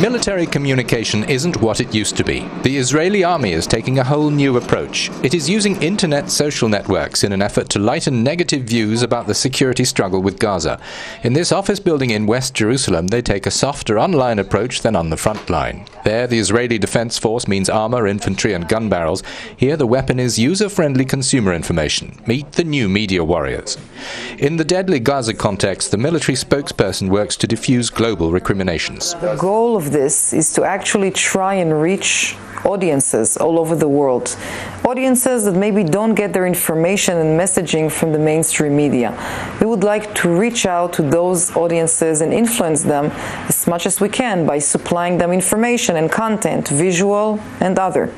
Military communication isn't what it used to be. The Israeli army is taking a whole new approach. It is using internet social networks in an effort to lighten negative views about the security struggle with Gaza. In this office building in West Jerusalem, they take a softer online approach than on the front line. There, the Israeli Defense Force means armor, infantry, and gun barrels. Here, the weapon is user friendly consumer information. Meet the new media warriors. In the deadly Gaza context, the military spokesperson works to diffuse global recriminations. The goal of this is to actually try and reach audiences all over the world. Audiences that maybe don't get their information and messaging from the mainstream media. We would like to reach out to those audiences and influence them as much as we can by supplying them information and content, visual and other.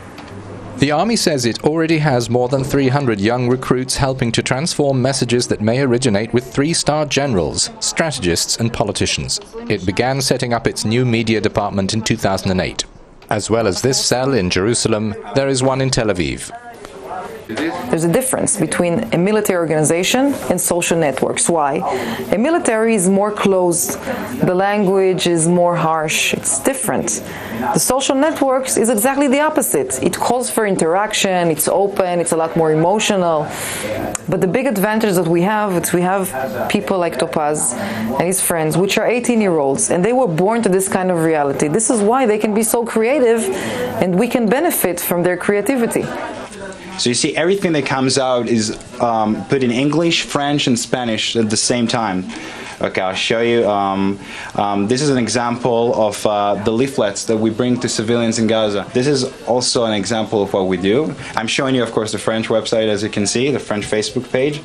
The Army says it already has more than 300 young recruits helping to transform messages that may originate with three star generals, strategists, and politicians. It began setting up its new media department in 2008. As well as this cell in Jerusalem, there is one in Tel Aviv. There's a difference between a military organization and social networks. Why? A military is more closed, the language is more harsh, it's different. The social networks is exactly the opposite. It calls for interaction, it's open, it's a lot more emotional. But the big advantage that we have is we have people like Topaz and his friends, which are 18 year olds, and they were born to this kind of reality. This is why they can be so creative and we can benefit from their creativity. So you see, everything that comes out is um, put in English, French, and Spanish at the same time. Okay, I'll show you. Um, um, this is an example of uh, the leaflets that we bring to civilians in Gaza. This is also an example of what we do. I'm showing you, of course, the French website, as you can see, the French Facebook page.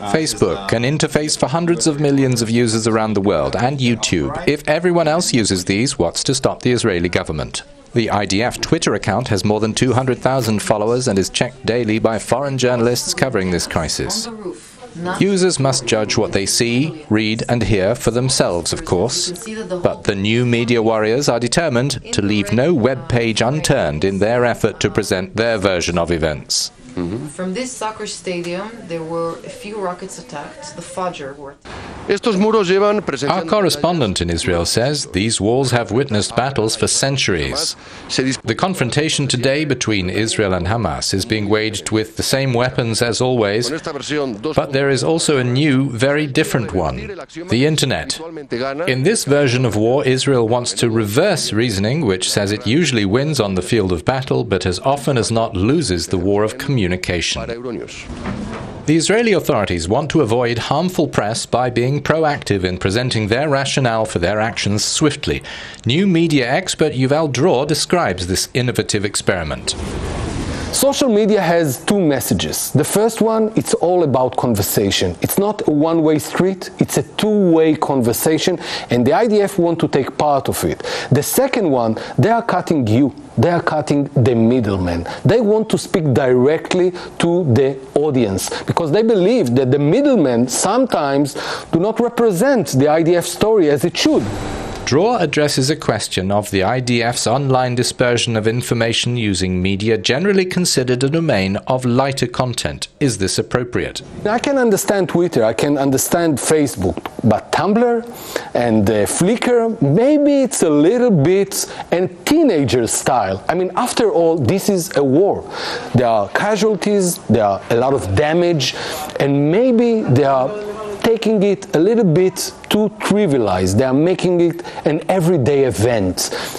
Uh, Facebook, an interface for hundreds of millions of users around the world, and YouTube. If everyone else uses these, what's to stop the Israeli government? The IDF Twitter account has more than 200,000 followers and is checked daily by foreign journalists covering this crisis. Users must judge what they see, read, and hear for themselves, of course. But the new media warriors are determined to leave no web page unturned in their effort to present their version of events. Mm-hmm. From this soccer stadium, there were a few rockets attacked. The Fajr were. Our correspondent in Israel says these walls have witnessed battles for centuries. The confrontation today between Israel and Hamas is being waged with the same weapons as always, but there is also a new, very different one the Internet. In this version of war, Israel wants to reverse reasoning, which says it usually wins on the field of battle, but as often as not loses the war of communication. The Israeli authorities want to avoid harmful press by being proactive in presenting their rationale for their actions swiftly. New media expert Yuval Dror describes this innovative experiment. Social media has two messages. The first one, it's all about conversation. It's not a one way street, it's a two way conversation, and the IDF want to take part of it. The second one, they are cutting you. They are cutting the middleman. They want to speak directly to the audience because they believe that the middlemen sometimes do not represent the IDF story as it should. Dror addresses a question of the IDF's online dispersion of information using media generally considered a domain of lighter content. Is this appropriate? I can understand Twitter, I can understand Facebook, but Tumblr and uh, Flickr, maybe it's a little bit a teenager style. I mean, after all, this is a war. There are casualties, there are a lot of damage, and maybe there are taking it a little bit too trivialized. They are making it an everyday event.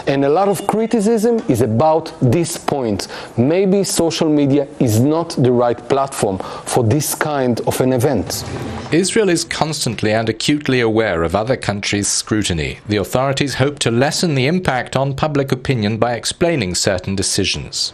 And a lot of criticism is about this point. Maybe social media is not the right platform for this kind of an event. Israel is constantly and acutely aware of other countries' scrutiny. The authorities hope to lessen the impact on public opinion by explaining certain decisions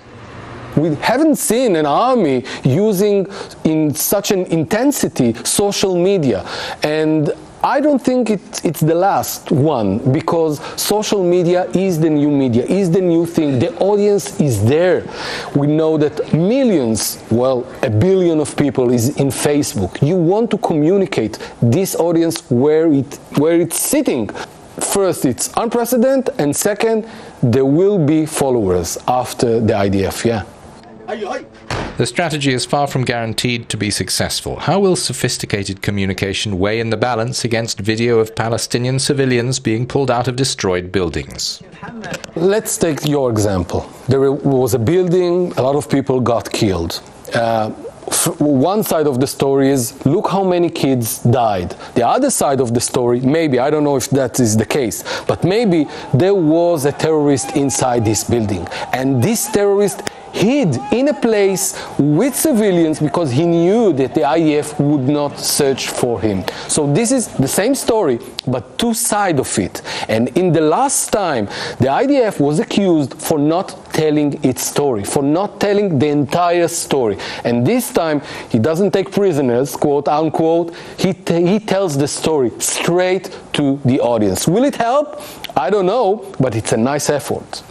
we haven't seen an army using in such an intensity social media and I don't think it, it's the last one because social media is the new media, is the new thing. The audience is there. We know that millions, well, a billion of people is in Facebook. You want to communicate this audience where it where it's sitting. First, it's unprecedented, and second, there will be followers after the IDF. Yeah. The strategy is far from guaranteed to be successful. How will sophisticated communication weigh in the balance against video of Palestinian civilians being pulled out of destroyed buildings? Let's take your example. There was a building, a lot of people got killed. Uh, one side of the story is look how many kids died. The other side of the story, maybe, I don't know if that is the case, but maybe there was a terrorist inside this building. And this terrorist hid in a place with civilians because he knew that the IDF would not search for him. So this is the same story, but two sides of it. And in the last time, the IDF was accused for not telling its story, for not telling the entire story. And this time, he doesn't take prisoners, quote unquote, he, he tells the story straight to the audience. Will it help? I don't know, but it's a nice effort.